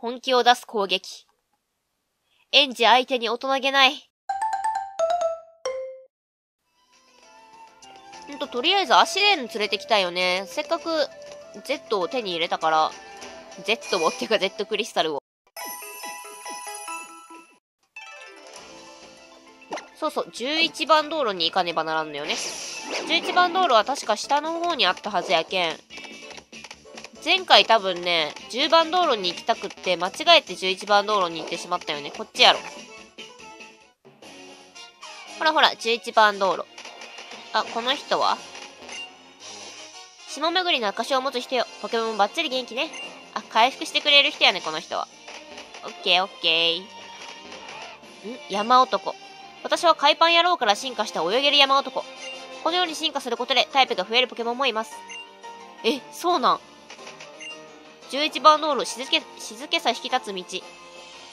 本気を出す攻撃。園児相手に大人げない。ほんと、とりあえずアシレーヌ連れてきたよね。せっかく Z を手に入れたから、Z をっていうか Z クリスタルを。そうそう、11番道路に行かねばならんのよね。11番道路は確か下の方にあったはずやけん。前回多分ね、10番道路に行きたくって、間違えて11番道路に行ってしまったよね。こっちやろ。ほらほら、11番道路。あ、この人は？下巡りの証を持つ人よ。ポケモンバッチリ元気ね。あ、回復してくれる人やね、この人は。オッケーオッケー。ん？山男。私は海パン野郎から進化した泳げる山男。このように進化することでタイプが増えるポケモンもいます。え、そうなん？?11 番道路、静け、静けさ引き立つ道。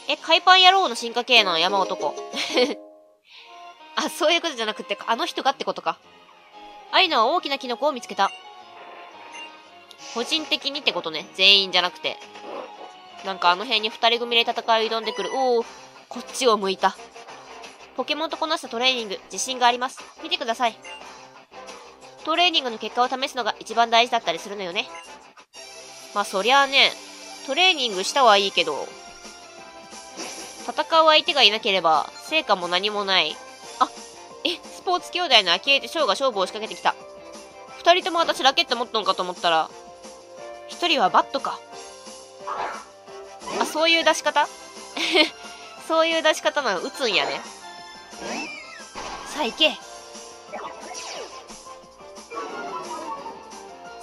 え、海パン野郎の進化系の山男。あ、そういうことじゃなくて、あの人がってことか。アイナは大きなキノコを見つけた。個人的にってことね。全員じゃなくて。なんかあの辺に二人組で戦いを挑んでくる。おお、こっちを向いた。ポケモンとこなしたトレーニング、自信があります。見てください。トレーニングの結果を試すのが一番大事だったりするのよね。まあそりゃあね、トレーニングしたはいいけど、戦う相手がいなければ、成果も何もない。あ、え、スポーツ兄弟の昭恵と翔が勝負を仕掛けてきた。二人とも私ラケット持っとんかと思ったら、一人はバットか。あ、そういう出し方？そういう出し方なの、打つんやね。さあ行け。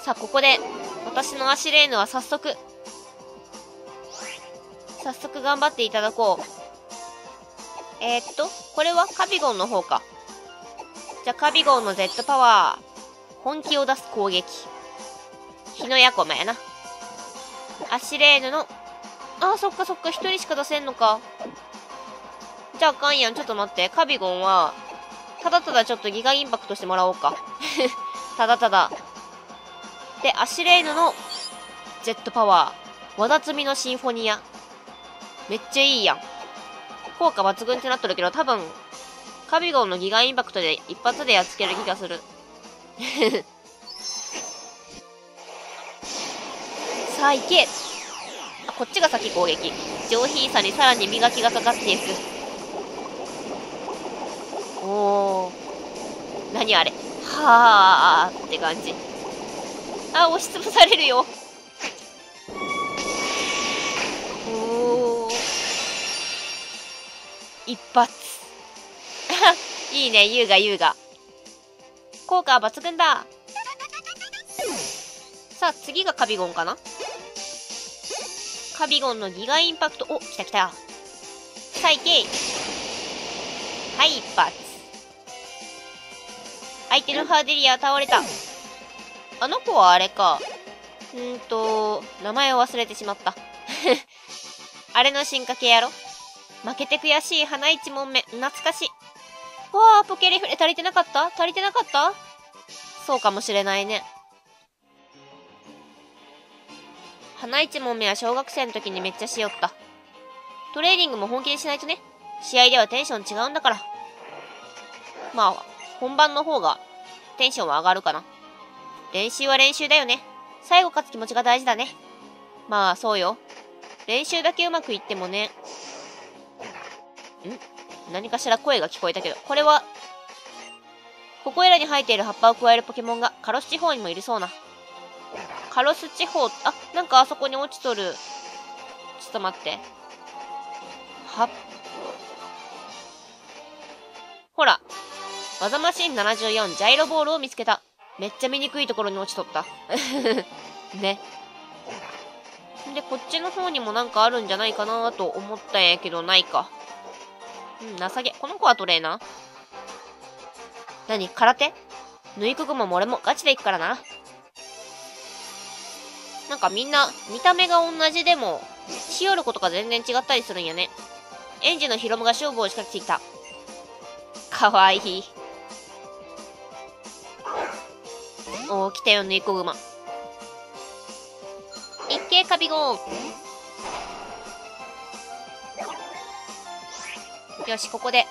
さあ、ここで、私のアシレーヌは早速、早速頑張っていただこう。えー、っと、これはカビゴンの方か。じゃ、カビゴンの Z パワー。本気を出す攻撃。日のヤコマやな。アシレーヌの、あ、そっかそっか、一人しか出せんのか。じゃああかんやん。ちょっと待って。カビゴンは、ただただちょっとギガインパクトしてもらおうか。ただただ。で、アシレーヌの Z パワー。わだつみのシンフォニア。めっちゃいいやん。効果抜群ってなってるけど、多分、カビゴンのギガインパクトで一発でやっつける気がする。さあ行けあ、こっちが先攻撃。上品さにさらに磨きがかかっていく。おー。何あれはーって感じ。あ、押しつぶされるよ。おー。一発。いいね、優雅優雅。効果は抜群だ。さあ、次がカビゴンかな？カビゴンのギガインパクト。お、来た来た。さあ、いけはい、一発。相手のハーデリア倒れた。あの子はあれか。んーと、名前を忘れてしまった。あれの進化系やろ負けて悔しい花一問目。懐かしい。わあ、ポケリフレ足りてなかった？足りてなかった？そうかもしれないね。花一問目は小学生の時にめっちゃしよった。トレーニングも本気でしないとね。試合ではテンション違うんだから。まあ、本番の方がテンションは上がるかな。練習は練習だよね。最後勝つ気持ちが大事だね。まあ、そうよ。練習だけうまくいってもね。ん？何かしら声が聞こえたけど。これは、ここいらに生えている葉っぱを加えるポケモンがカロス地方にもいるそうな。カロス地方、あ、なんかあそこに落ちとる。ちょっと待って。はほら。技マシン74ジャイロボールを見つけた。めっちゃ見にくいところに落ちとった。ね。で、こっちの方にもなんかあるんじゃないかなと思ったんやけど、ないか。うん、情け。この子はトレーナー？何？空手？縫いくぐもも俺もガチで行くからな。なんかみんな、見た目が同じでも、しよることが全然違ったりするんやね。園児のヒロムが勝負を仕掛けてきた。かわいい。来たよ、猫馬。い一け、カビゴン。よし、ここで。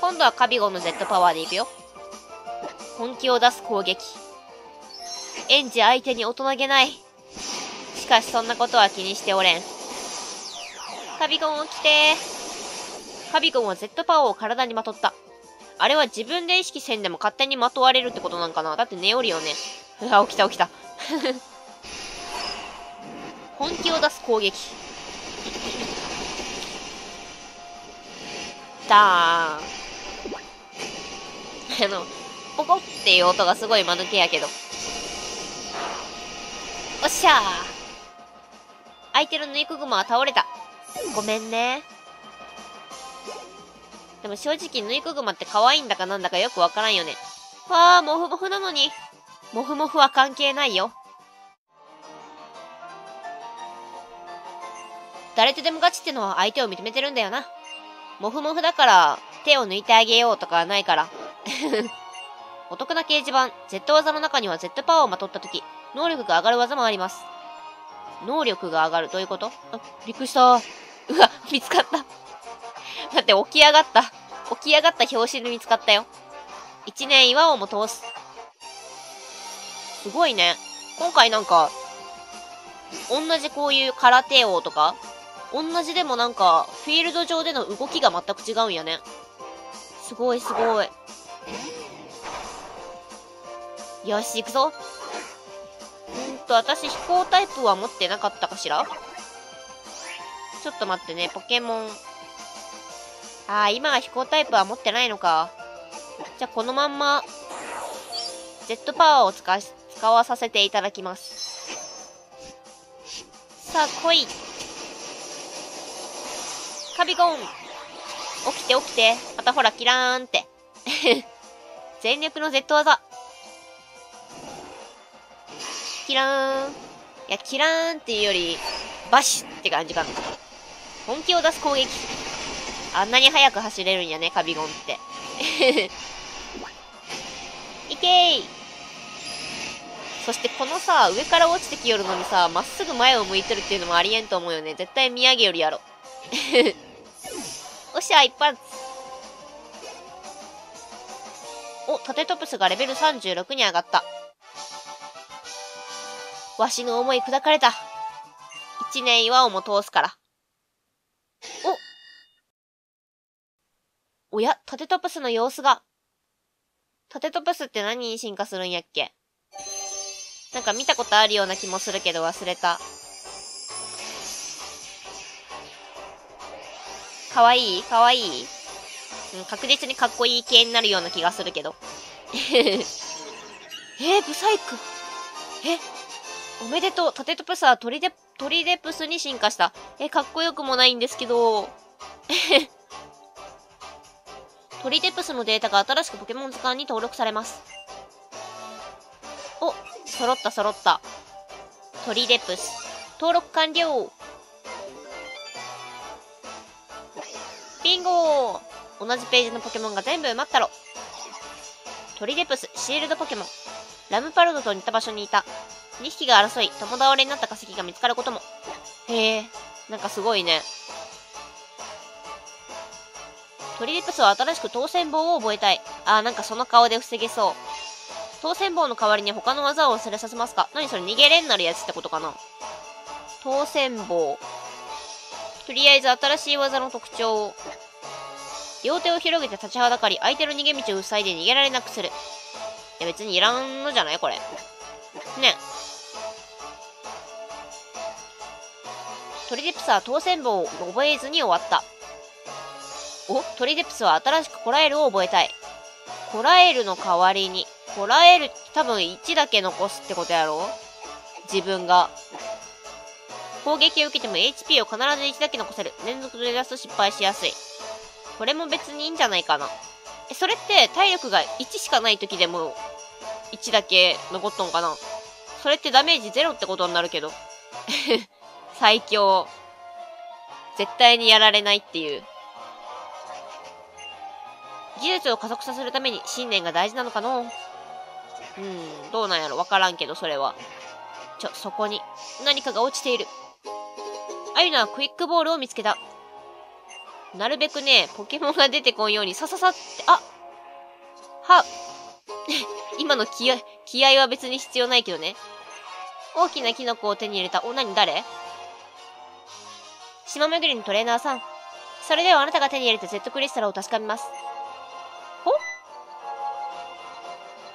今度はカビゴンの Z パワーでいくよ。本気を出す攻撃。園児相手に大人げない。しかしそんなことは気にしておれん。カビゴンを着てカビゴンは Z パワーを体にまとった。あれは自分で意識せんでも勝手にまとわれるってことなんかなだって寝よりよね。うわ、起きた起きた。本気を出す攻撃。だーあの、ポコっていう音がすごい間抜けやけど。おっしゃー相手のヌイクグマは倒れた。ごめんね。でも正直ヌイクグマって可愛いんだかなんだかよくわからんよね。わー、モフモフなのに。モフモフは関係ないよ。誰とでもガチってのは相手を認めてるんだよな。モフモフだから手を抜いてあげようとかはないから。お得な掲示板、Z 技の中には Z パワーをまとった時、能力が上がる技もあります。能力が上がる。どういうこと？あ、びっくりした。うわ、見つかった。だって起き上がった。起き上がった表紙で見つかったよ。一年岩をも通す。すごいね。今回なんか、同じこういう空手王とか、同じでもなんか、フィールド上での動きが全く違うんやね。すごいすごい。よし、行くぞ。んと、私飛行タイプは持ってなかったかしら？ちょっと待ってね、ポケモン。ああ、今は飛行タイプは持ってないのか。じゃあ、このまんま、Z パワーを使使わさせていただきます。さあ、来い。カビゴン起きて起きて。またほら、キラーンって。全力の Z 技。キラーン。いや、キラーンっていうより、バシッって感じかな。本気を出す攻撃。あんなに速く走れるんやね、カビゴンって。いけーそしてこのさ、上から落ちてきよるのにさ、まっすぐ前を向いてるっていうのもありえんと思うよね。絶対見上げよりやろ。おっしゃ、一発。お、タテトプスがレベル36に上がった。わしの思い砕かれた。一年岩をも通すから。おおや、タテトプスの様子が。タテトプスって何に進化するんやっけ？なんか見たことあるような気もするけど忘れた。かわいい？かわいい、うん、確実にかっこいい系になるような気がするけど。えー、ブサイク。えおめでとう。タテトプスはトリデ、トリデプスに進化した。え、かっこよくもないんですけど。えへトリデプスのデータが新しくポケモン図鑑に登録されます。お、揃った揃った。トリデプス。登録完了。ビンゴ同じページのポケモンが全部埋まったろ。トリデプス、シールドポケモン。ラムパルドと似た場所にいた。2匹が争い、共倒れになった化石が見つかることも。へえ、なんかすごいね。トリデプスは新しく当選棒を覚えたい。あー、なんかその顔で防げそう。当選棒の代わりに他の技を忘れさせますか？何それ逃げれんなるやつってことかな？当選棒。とりあえず新しい技の特徴を。両手を広げて立ちはだかり、相手の逃げ道を塞いで逃げられなくする。いや別にいらんのじゃない？これ。ね。トリデプスは当選棒を覚えずに終わった。おトリデプスは新しくコラエルを覚えたい。コラエルの代わりに。コラエル多分1だけ残すってことやろ？自分が。攻撃を受けても HP を必ず1だけ残せる。連続で出すと失敗しやすい。これも別にいいんじゃないかな。え、それって体力が1しかない時でも1だけ残っとんかな？それってダメージ0ってことになるけど。最強。絶対にやられないっていう。技術を加速させるために信念が大事なのかの？うん、どうなんやろわからんけど、それは。ちょ、そこに何かが落ちている。あゆなはクイックボールを見つけた。なるべくね、ポケモンが出てこんように、さささって、あは 今の気合、気合は別に必要ないけどね。大きなキノコを手に入れた。お、なに誰？島巡りのトレーナーさん。それではあなたが手に入れた Z クリスタルを確かめます。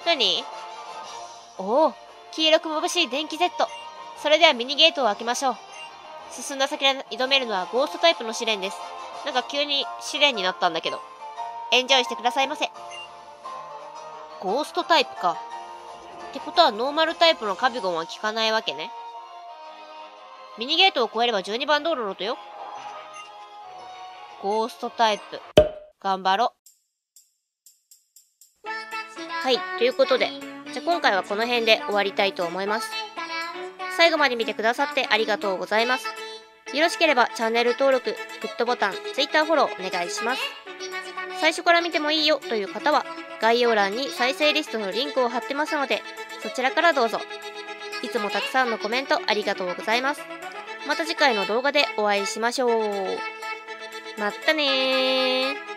何？おお、黄色く眩しい電気 Z。それではミニゲートを開けましょう。進んだ先で挑めるのはゴーストタイプの試練です。なんか急に試練になったんだけど。エンジョイしてくださいませ。ゴーストタイプか。ってことはノーマルタイプのカビゴンは効かないわけね。ミニゲートを越えれば12番道路のとよ。ゴーストタイプ。頑張ろう。はい、ということで、じゃ今回はこの辺で終わりたいと思います。最後まで見てくださってありがとうございます。よろしければチャンネル登録、グッドボタン、Twitter フォローお願いします。最初から見てもいいよという方は、概要欄に再生リストのリンクを貼ってますので、そちらからどうぞ。いつもたくさんのコメントありがとうございます。また次回の動画でお会いしましょう。まったねー。